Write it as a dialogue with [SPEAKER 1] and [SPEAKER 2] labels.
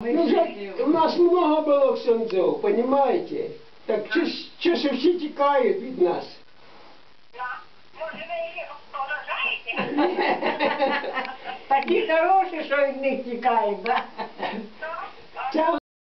[SPEAKER 1] Ну, вже у нас много було ксензов, понимаете? Так чи, ж- чи всі тікають від нас?
[SPEAKER 2] Може, ви їх поважаєте?
[SPEAKER 3] Такі хороші, що від них тікають, да?